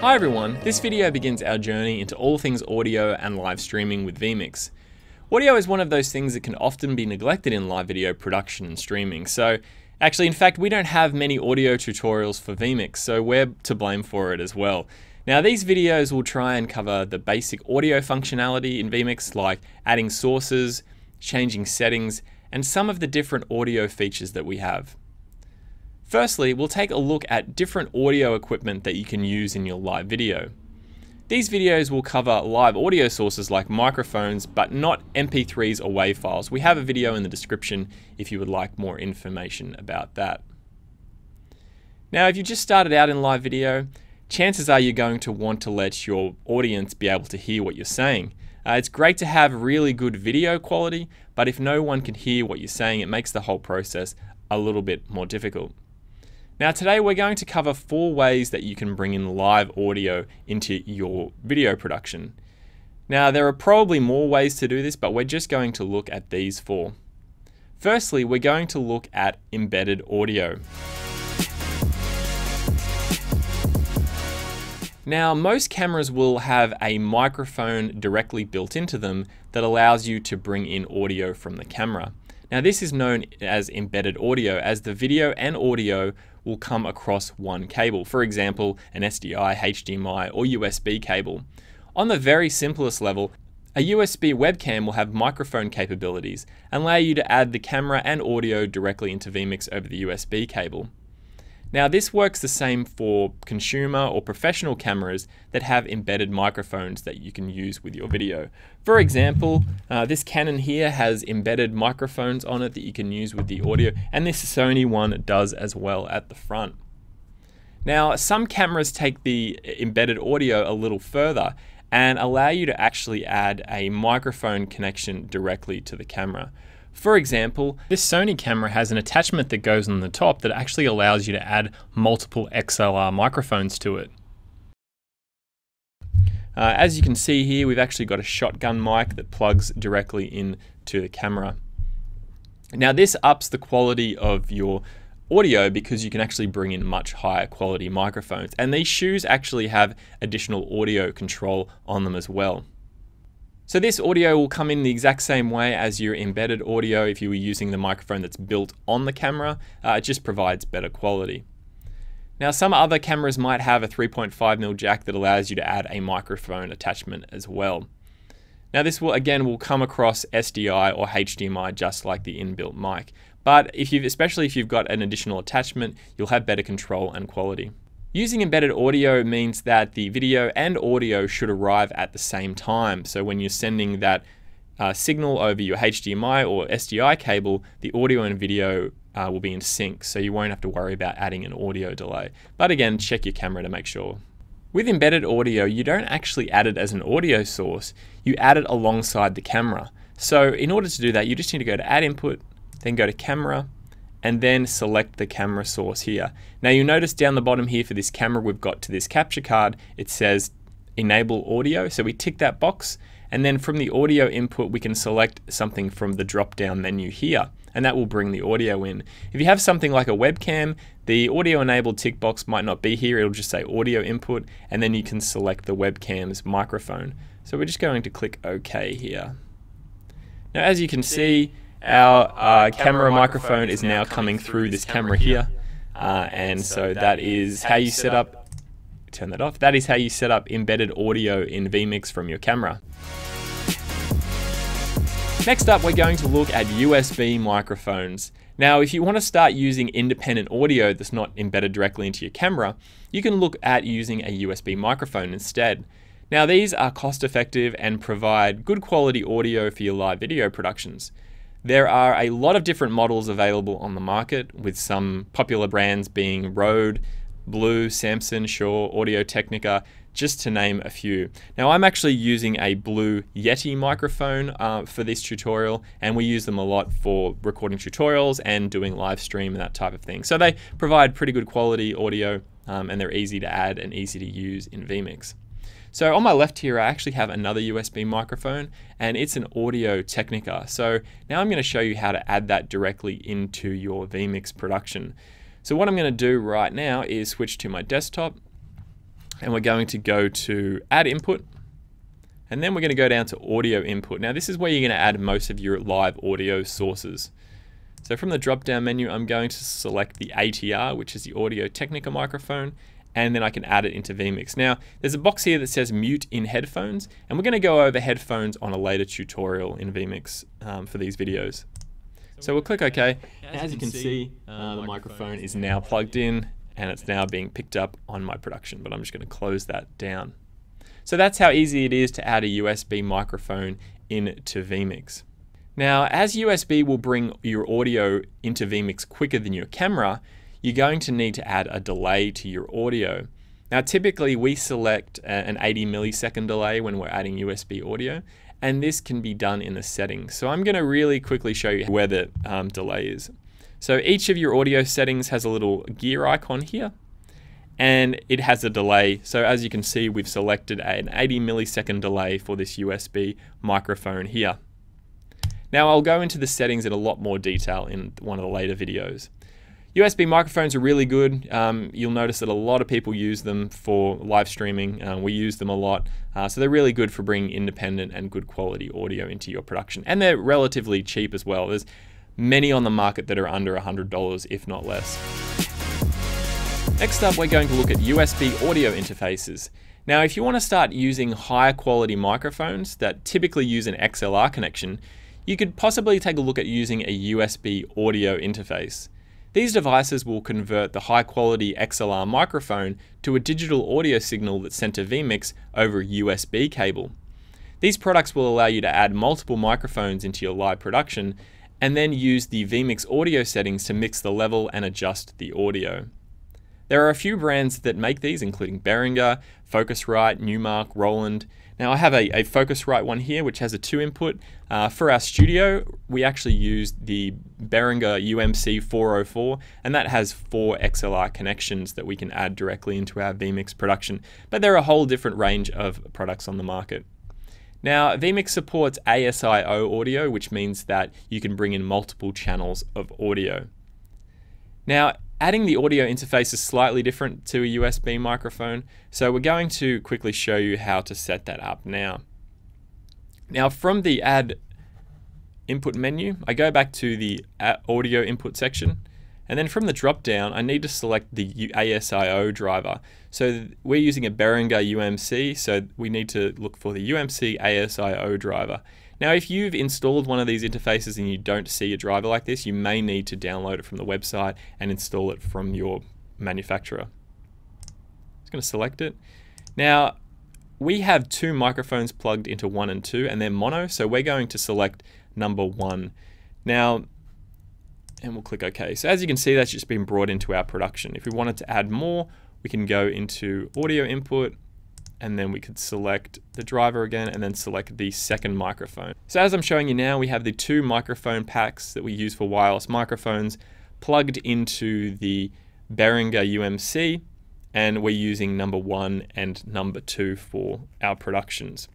Hi everyone, this video begins our journey into all things audio and live streaming with vMix. Audio is one of those things that can often be neglected in live video production and streaming, so actually in fact we don't have many audio tutorials for vMix, so we're to blame for it as well. Now these videos will try and cover the basic audio functionality in vMix like adding sources, changing settings, and some of the different audio features that we have. Firstly, we'll take a look at different audio equipment that you can use in your live video. These videos will cover live audio sources like microphones, but not MP3s or WAV files. We have a video in the description if you would like more information about that. Now, if you just started out in live video, chances are you're going to want to let your audience be able to hear what you're saying. Uh, it's great to have really good video quality, but if no one can hear what you're saying, it makes the whole process a little bit more difficult. Now today we're going to cover four ways that you can bring in live audio into your video production. Now there are probably more ways to do this, but we're just going to look at these four. Firstly, we're going to look at embedded audio. Now, most cameras will have a microphone directly built into them that allows you to bring in audio from the camera. Now this is known as embedded audio as the video and audio will come across one cable, for example, an SDI, HDMI, or USB cable. On the very simplest level, a USB webcam will have microphone capabilities and allow you to add the camera and audio directly into vMix over the USB cable. Now this works the same for consumer or professional cameras that have embedded microphones that you can use with your video. For example, uh, this Canon here has embedded microphones on it that you can use with the audio and this Sony one does as well at the front. Now some cameras take the embedded audio a little further and allow you to actually add a microphone connection directly to the camera. For example, this Sony camera has an attachment that goes on the top that actually allows you to add multiple XLR microphones to it. Uh, as you can see here, we've actually got a shotgun mic that plugs directly into the camera. Now this ups the quality of your audio because you can actually bring in much higher quality microphones. And these shoes actually have additional audio control on them as well. So this audio will come in the exact same way as your embedded audio if you were using the microphone that's built on the camera. Uh, it just provides better quality. Now some other cameras might have a 3.5mm jack that allows you to add a microphone attachment as well. Now this will again will come across SDI or HDMI just like the inbuilt mic. But if you've, especially if you've got an additional attachment, you'll have better control and quality. Using embedded audio means that the video and audio should arrive at the same time. So when you're sending that uh, signal over your HDMI or SDI cable, the audio and video uh, will be in sync, so you won't have to worry about adding an audio delay. But again, check your camera to make sure. With embedded audio, you don't actually add it as an audio source, you add it alongside the camera. So in order to do that, you just need to go to Add Input, then go to Camera, and then select the camera source here. Now you'll notice down the bottom here for this camera we've got to this capture card, it says enable audio. So we tick that box and then from the audio input we can select something from the drop down menu here and that will bring the audio in. If you have something like a webcam, the audio enabled tick box might not be here, it'll just say audio input and then you can select the webcam's microphone. So we're just going to click OK here. Now as you can see, our uh, camera microphone is now coming through this camera here. Uh, and so that is how you set up, turn that off, that is how you set up embedded audio in vMix from your camera. Next up, we're going to look at USB microphones. Now, if you want to start using independent audio that's not embedded directly into your camera, you can look at using a USB microphone instead. Now, these are cost effective and provide good quality audio for your live video productions. There are a lot of different models available on the market, with some popular brands being Rode, Blue, Samson, Shure, Audio Technica, just to name a few. Now I'm actually using a Blue Yeti microphone uh, for this tutorial and we use them a lot for recording tutorials and doing live stream and that type of thing. So they provide pretty good quality audio um, and they're easy to add and easy to use in vMix. So on my left here, I actually have another USB microphone and it's an Audio Technica. So now I'm gonna show you how to add that directly into your vMix production. So what I'm gonna do right now is switch to my desktop. And we're going to go to add input. And then we're going to go down to audio input. Now this is where you're going to add most of your live audio sources. So from the drop down menu, I'm going to select the ATR, which is the Audio Technica microphone, and then I can add it into vMix. Now, there's a box here that says mute in headphones, and we're gonna go over headphones on a later tutorial in vMix um, for these videos. So we'll click OK. As you can see, uh, the microphone is now plugged in and it's now being picked up on my production, but I'm just gonna close that down. So that's how easy it is to add a USB microphone into vMix. Now, as USB will bring your audio into vMix quicker than your camera, you're going to need to add a delay to your audio. Now, typically we select an 80 millisecond delay when we're adding USB audio, and this can be done in the settings. So I'm gonna really quickly show you where the um, delay is. So each of your audio settings has a little gear icon here, and it has a delay. So as you can see, we've selected an 80 millisecond delay for this USB microphone here. Now I'll go into the settings in a lot more detail in one of the later videos. USB microphones are really good. Um, you'll notice that a lot of people use them for live streaming. Uh, we use them a lot. Uh, so they're really good for bringing independent and good quality audio into your production. And they're relatively cheap as well. There's many on the market that are under $100, if not less. Next up, we're going to look at USB audio interfaces. Now, if you want to start using higher quality microphones that typically use an XLR connection, you could possibly take a look at using a USB audio interface. These devices will convert the high quality XLR microphone to a digital audio signal that's sent to vMix over a USB cable. These products will allow you to add multiple microphones into your live production and then use the vMix audio settings to mix the level and adjust the audio. There are a few brands that make these, including Behringer, Focusrite, Numark, Roland, now I have a, a Focusrite one here, which has a two input. Uh, for our studio, we actually used the Behringer UMC 404, and that has four XLR connections that we can add directly into our vMix production. But there are a whole different range of products on the market. Now, vMix supports ASIO audio, which means that you can bring in multiple channels of audio. Now, Adding the audio interface is slightly different to a USB microphone, so we're going to quickly show you how to set that up now. Now from the add input menu, I go back to the audio input section, and then from the drop down, I need to select the ASIO driver. So we're using a Behringer UMC, so we need to look for the UMC ASIO driver. Now, if you've installed one of these interfaces and you don't see a driver like this, you may need to download it from the website and install it from your manufacturer. Just going to select it. Now, we have two microphones plugged into one and two, and they're mono, so we're going to select number one. Now, and we'll click OK. So as you can see, that's just been brought into our production. If we wanted to add more, we can go into audio input, and then we could select the driver again and then select the second microphone. So as I'm showing you now, we have the two microphone packs that we use for wireless microphones plugged into the Behringer UMC and we're using number one and number two for our productions.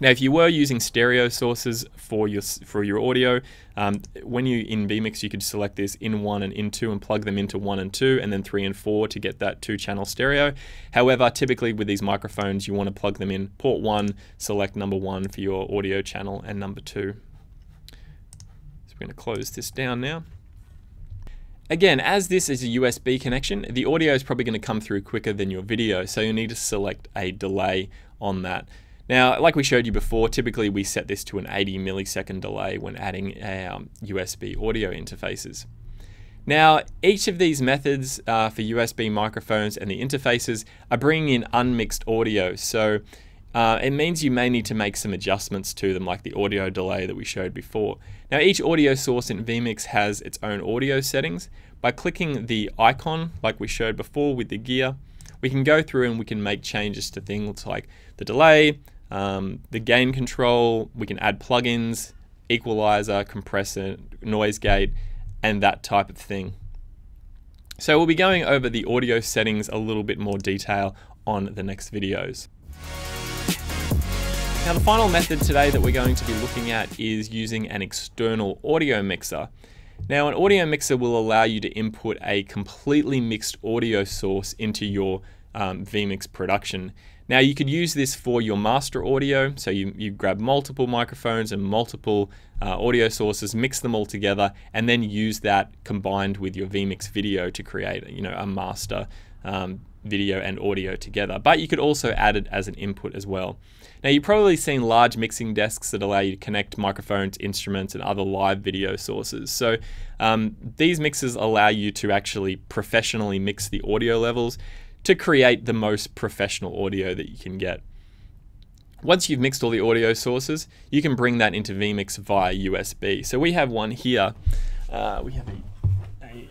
Now, if you were using stereo sources for your for your audio, um, when you in vMix, you could select this in one and in two and plug them into one and two, and then three and four to get that two-channel stereo. However, typically with these microphones, you want to plug them in port one, select number one for your audio channel, and number two. So we're going to close this down now. Again, as this is a USB connection, the audio is probably going to come through quicker than your video, so you'll need to select a delay on that. Now, like we showed you before, typically we set this to an 80 millisecond delay when adding um, USB audio interfaces. Now, each of these methods uh, for USB microphones and the interfaces are bringing in unmixed audio. So uh, it means you may need to make some adjustments to them, like the audio delay that we showed before. Now, each audio source in vMix has its own audio settings. By clicking the icon, like we showed before with the gear, we can go through and we can make changes to things like the delay, um, the gain control, we can add plugins, equalizer, compressor, noise gate, and that type of thing. So we'll be going over the audio settings a little bit more detail on the next videos. Now the final method today that we're going to be looking at is using an external audio mixer. Now an audio mixer will allow you to input a completely mixed audio source into your um, vMix production. Now you could use this for your master audio. So you, you grab multiple microphones and multiple uh, audio sources, mix them all together, and then use that combined with your vMix video to create you know, a master um, video and audio together. But you could also add it as an input as well. Now you've probably seen large mixing desks that allow you to connect microphones, instruments, and other live video sources. So um, these mixers allow you to actually professionally mix the audio levels to create the most professional audio that you can get. Once you've mixed all the audio sources, you can bring that into vMix via USB. So we have one here. Uh, we have a, a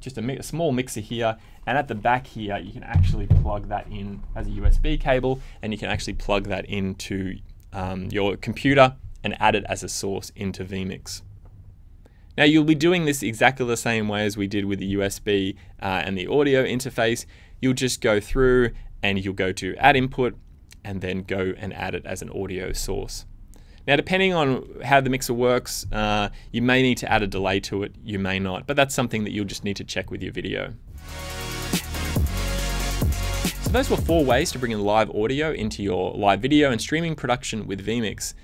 just a, a, small mixer here, and at the back here, you can actually plug that in as a USB cable, and you can actually plug that into um, your computer and add it as a source into vMix. Now you'll be doing this exactly the same way as we did with the USB uh, and the audio interface. You'll just go through and you'll go to add input and then go and add it as an audio source. Now, depending on how the mixer works, uh, you may need to add a delay to it, you may not, but that's something that you'll just need to check with your video. So those were four ways to bring in live audio into your live video and streaming production with vMix.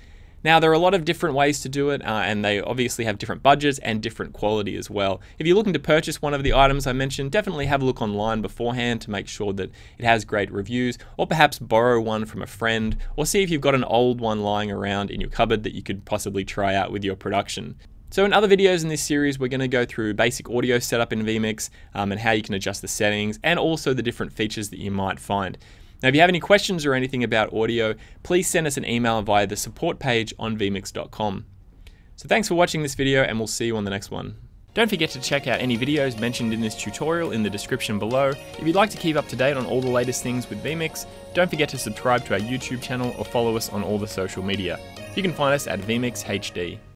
Now, there are a lot of different ways to do it, uh, and they obviously have different budgets and different quality as well. If you're looking to purchase one of the items I mentioned, definitely have a look online beforehand to make sure that it has great reviews, or perhaps borrow one from a friend, or see if you've got an old one lying around in your cupboard that you could possibly try out with your production. So in other videos in this series, we're going to go through basic audio setup in vMix um, and how you can adjust the settings and also the different features that you might find. Now, if you have any questions or anything about audio, please send us an email via the support page on vmix.com. So thanks for watching this video and we'll see you on the next one. Don't forget to check out any videos mentioned in this tutorial in the description below. If you'd like to keep up to date on all the latest things with vMix, don't forget to subscribe to our YouTube channel or follow us on all the social media. You can find us at vMix HD.